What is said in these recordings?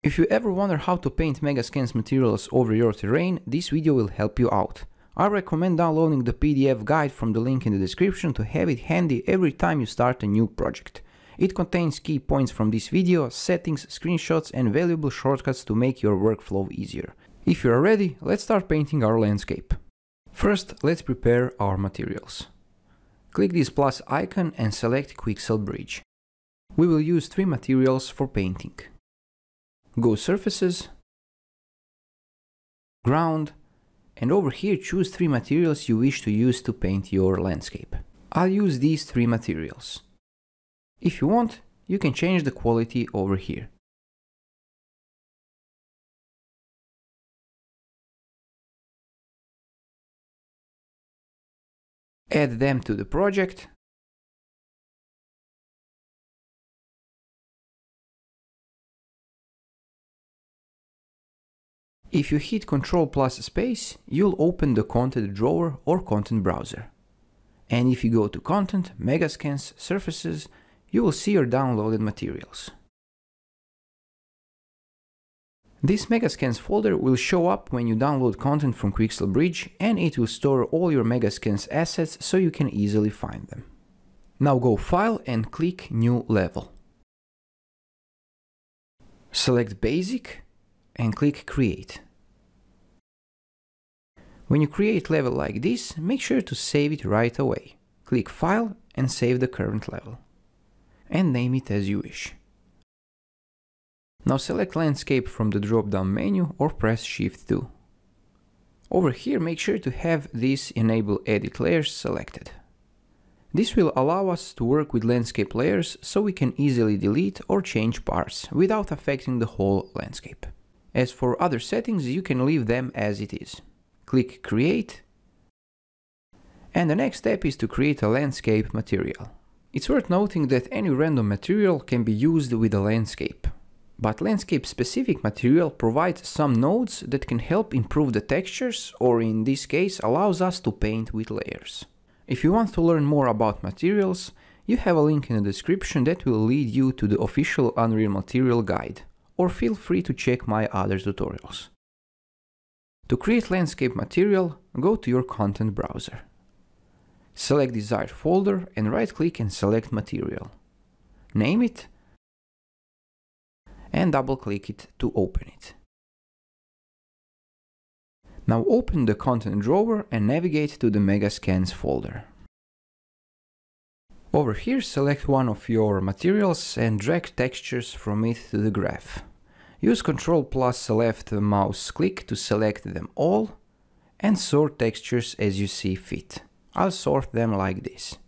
If you ever wonder how to paint Megascans materials over your terrain, this video will help you out. I recommend downloading the PDF guide from the link in the description to have it handy every time you start a new project. It contains key points from this video, settings, screenshots and valuable shortcuts to make your workflow easier. If you are ready, let's start painting our landscape. First, let's prepare our materials. Click this plus icon and select Quixel Bridge. We will use three materials for painting. Go Surfaces, Ground, and over here choose three materials you wish to use to paint your landscape. I'll use these three materials. If you want, you can change the quality over here. Add them to the project. If you hit Ctrl plus space, you'll open the content drawer or content browser. And if you go to Content, Megascans, Surfaces, you will see your downloaded materials. This Megascans folder will show up when you download content from Quixel Bridge and it will store all your Megascans assets so you can easily find them. Now go File and click New Level. Select Basic and click Create. When you create level like this, make sure to save it right away. Click File and save the current level. And name it as you wish. Now select Landscape from the drop-down menu or press Shift 2. Over here make sure to have this Enable Edit Layers selected. This will allow us to work with landscape layers so we can easily delete or change parts without affecting the whole landscape. As for other settings, you can leave them as it is. Click Create. And the next step is to create a landscape material. It's worth noting that any random material can be used with a landscape. But landscape-specific material provides some nodes that can help improve the textures or in this case allows us to paint with layers. If you want to learn more about materials, you have a link in the description that will lead you to the official Unreal Material Guide or feel free to check my other tutorials. To create landscape material, go to your content browser. Select desired folder and right-click and select material. Name it and double-click it to open it. Now open the content drawer and navigate to the Megascans folder. Over here select one of your materials and drag textures from it to the graph. Use Ctrl plus left mouse click to select them all and sort textures as you see fit. I'll sort them like this.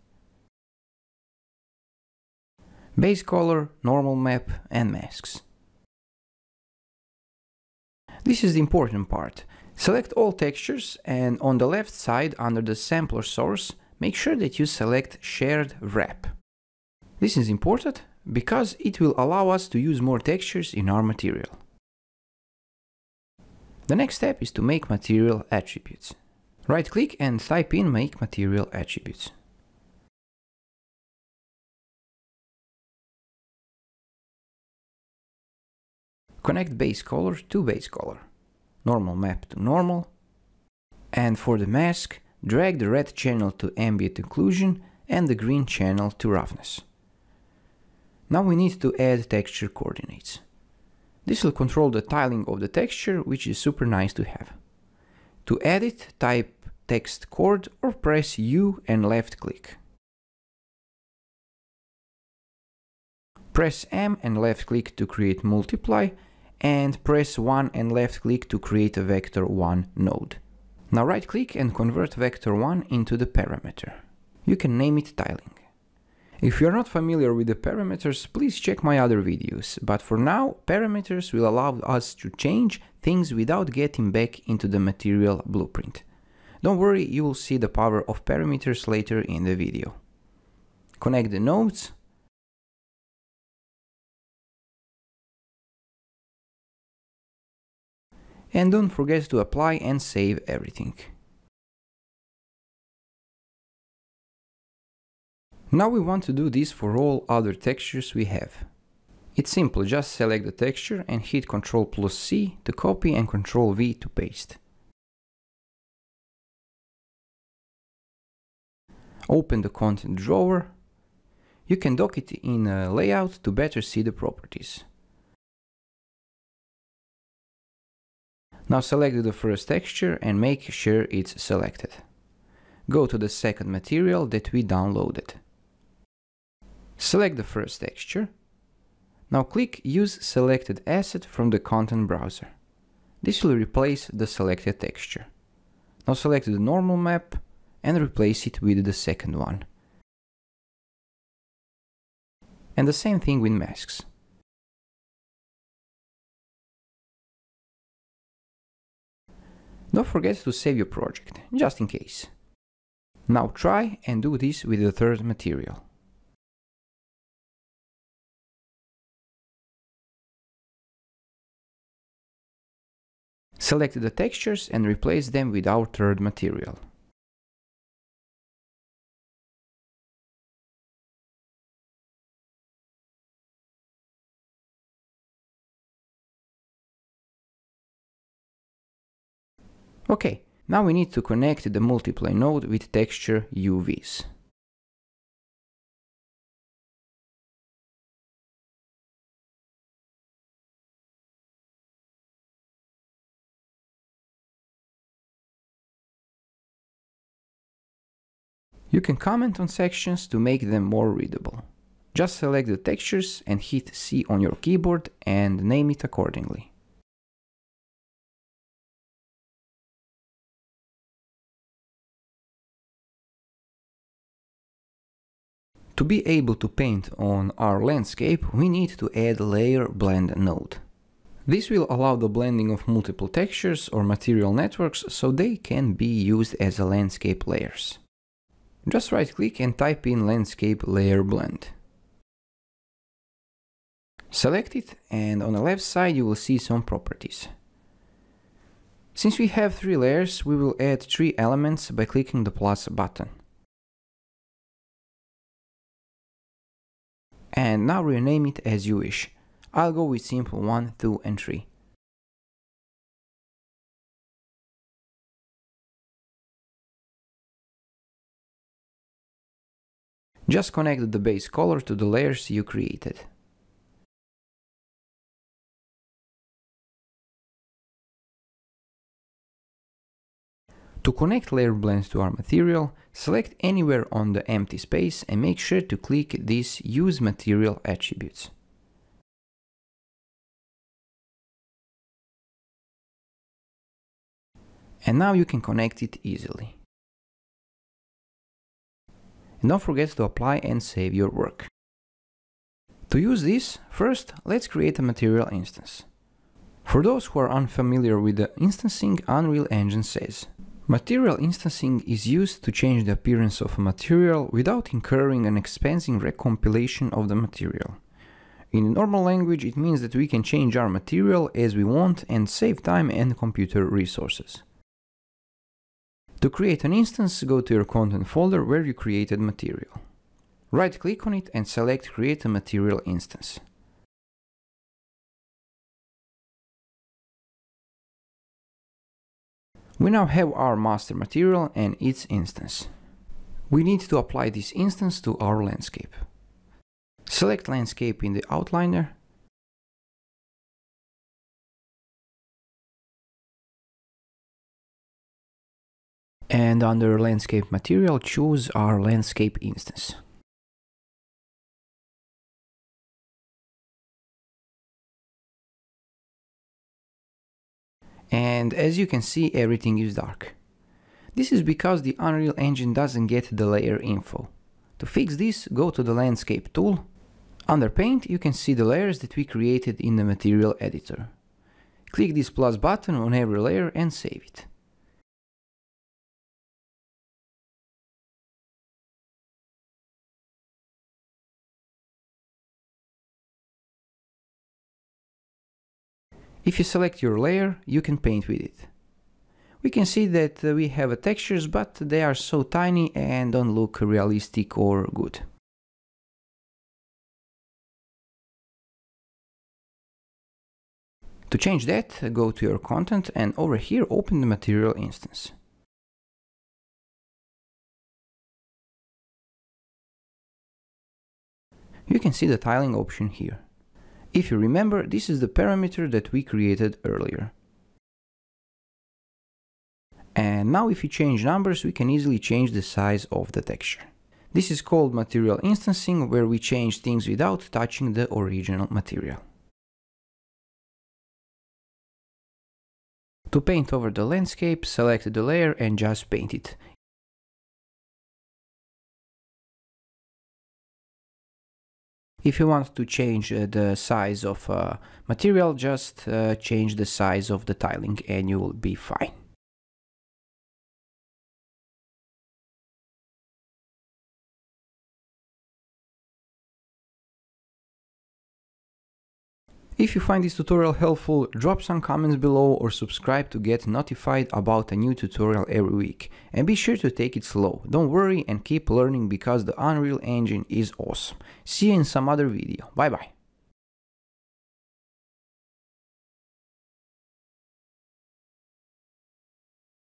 Base color, normal map and masks. This is the important part. Select all textures and on the left side under the sampler source make sure that you select Shared Wrap. This is important because it will allow us to use more textures in our material. The next step is to make material attributes. Right click and type in make material attributes. Connect base color to base color, normal map to normal, and for the mask, drag the red channel to ambient occlusion and the green channel to roughness. Now we need to add texture coordinates. This will control the tiling of the texture, which is super nice to have. To add it, type TexCoord or press U and left click. Press M and left click to create multiply and press 1 and left click to create a vector 1 node. Now right click and convert vector 1 into the parameter. You can name it tiling. If you're not familiar with the parameters, please check my other videos, but for now, parameters will allow us to change things without getting back into the material blueprint. Don't worry, you will see the power of parameters later in the video. Connect the nodes, and don't forget to apply and save everything. Now we want to do this for all other textures we have. It's simple, just select the texture and hit Ctrl plus C to copy and Ctrl V to paste. Open the content drawer. You can dock it in a layout to better see the properties. Now select the first texture and make sure it's selected. Go to the second material that we downloaded. Select the first texture. Now click Use selected asset from the content browser. This will replace the selected texture. Now select the normal map and replace it with the second one. And the same thing with masks. Don't forget to save your project, just in case. Now try and do this with the third material. Select the textures and replace them with our third material. Okay, now we need to connect the multiply node with texture UVs. You can comment on sections to make them more readable. Just select the textures and hit C on your keyboard and name it accordingly. To be able to paint on our landscape, we need to add a layer blend node. This will allow the blending of multiple textures or material networks so they can be used as landscape layers. Just right click and type in landscape layer blend. Select it and on the left side you will see some properties. Since we have three layers, we will add three elements by clicking the plus button. And now rename it as you wish. I'll go with simple 1, 2 and 3. Just connect the base color to the layers you created. To connect layer blends to our material, select anywhere on the empty space and make sure to click this Use Material Attributes. And now you can connect it easily. And don't forget to apply and save your work. To use this, first let's create a material instance. For those who are unfamiliar with the instancing, Unreal Engine says Material instancing is used to change the appearance of a material without incurring an expensive recompilation of the material. In normal language, it means that we can change our material as we want and save time and computer resources. To create an instance, go to your content folder where you created material. Right click on it and select create a material instance. We now have our master material and its instance. We need to apply this instance to our landscape. Select landscape in the outliner and under landscape material choose our landscape instance. And as you can see everything is dark. This is because the Unreal Engine doesn't get the layer info. To fix this, go to the landscape tool. Under paint you can see the layers that we created in the material editor. Click this plus button on every layer and save it. If you select your layer, you can paint with it. We can see that uh, we have textures, but they are so tiny and don't look realistic or good. To change that, go to your content and over here open the material instance. You can see the tiling option here. If you remember, this is the parameter that we created earlier. And now if you change numbers, we can easily change the size of the texture. This is called material instancing, where we change things without touching the original material. To paint over the landscape, select the layer and just paint it. If you want to change uh, the size of uh, material, just uh, change the size of the tiling and you will be fine. If you find this tutorial helpful, drop some comments below or subscribe to get notified about a new tutorial every week. And be sure to take it slow, don't worry and keep learning because the Unreal Engine is awesome. See you in some other video, bye bye.